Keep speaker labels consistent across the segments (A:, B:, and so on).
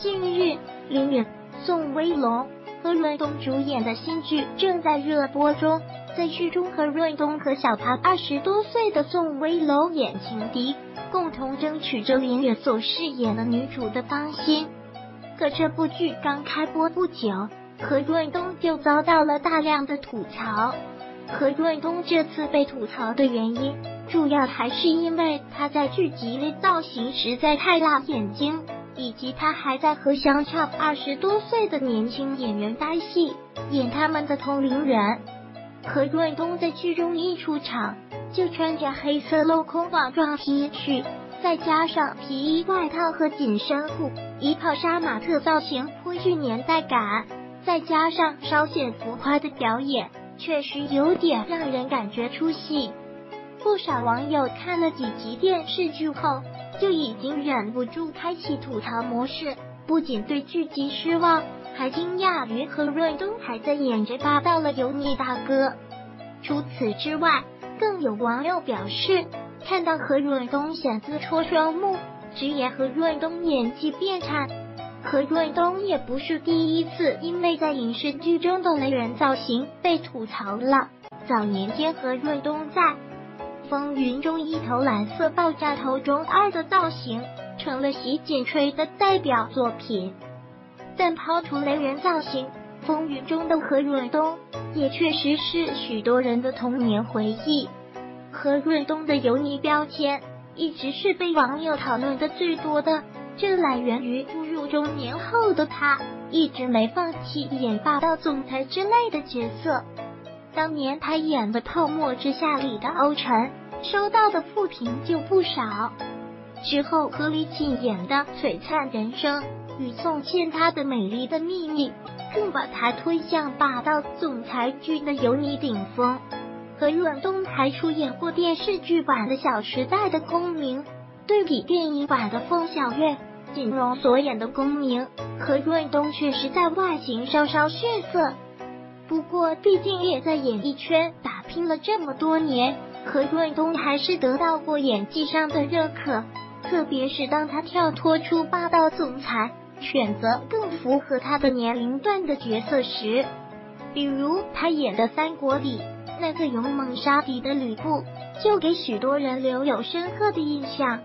A: 近日，林远、宋威龙，何润东主演的新剧正在热播中。在剧中，何润东和小他二十多岁的宋威龙演情敌，共同争取着林月所饰演的女主的芳心。可这部剧刚开播不久，何润东就遭到了大量的吐槽。何润东这次被吐槽的原因，主要还是因为他在剧集里造型实在太辣眼睛，以及他还在和相差二十多岁的年轻演员搭戏，演他们的同龄人。何润东在剧中一出场就穿着黑色镂空网状 T 恤，再加上皮衣外套和紧身裤，一套杀马特造型颇具年代感，再加上稍显浮夸的表演，确实有点让人感觉出戏。不少网友看了几集电视剧后，就已经忍不住开启吐槽模式，不仅对剧集失望。还惊讶于何润东还在演着霸道的油腻大哥。除此之外，更有网友表示，看到何润东险自戳双目，直言何润东演技变差。何润东也不是第一次因为在影视剧中的雷人造型被吐槽了。早年间，何润东在《风云》中一头蓝色爆炸头中二的造型，成了洗剪吹的代表作品。但抛除雷人造型，风云中的何润东也确实是许多人的童年回忆。何润东的油腻标签一直是被网友讨论的最多的，这来源于步入中年后的他一直没放弃演霸道总裁之类的角色。当年他演的《泡沫之夏》里的欧辰，收到的负评就不少。之后何李沁演的《璀璨人生》。与宋茜她的美丽的秘密，更把她推向霸道总裁剧的油腻顶峰。何润东还出演过电视剧版的《小时代》的公明，对比电影版的凤小岳、锦荣所演的公明，何润东确实在外形稍稍逊色。不过，毕竟也在演艺圈打拼了这么多年，何润东还是得到过演技上的认可，特别是当他跳脱出霸道总裁。选择更符合他的年龄段的角色时，比如他演的《三国》里那个勇猛杀敌的吕布，就给许多人留有深刻的印象。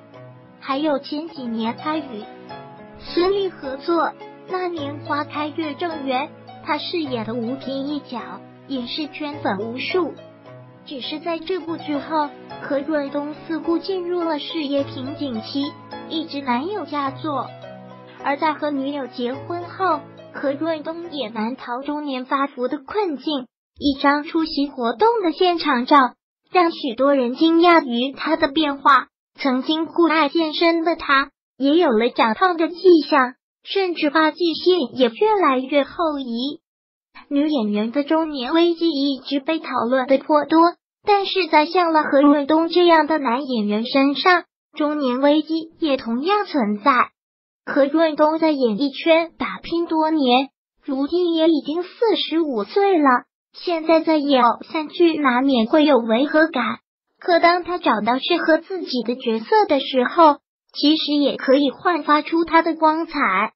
A: 还有前几年他与孙俪合作《那年花开月正圆》，他饰演的吴平一角也是圈粉无数。只是在这部剧后，何润东似乎进入了事业瓶颈期，一直难有佳作。而在和女友结婚后，何润东也难逃中年发福的困境。一张出席活动的现场照，让许多人惊讶于他的变化。曾经酷爱健身的他，也有了长胖的迹象，甚至发际线也越来越后移。女演员的中年危机一直被讨论的颇多，但是在像了何润东这样的男演员身上，中年危机也同样存在。何润东在演艺圈打拼多年，如今也已经四十五岁了。现在在演偶像剧，难免会有违和感。可当他找到适合自己的角色的时候，其实也可以焕发出他的光彩。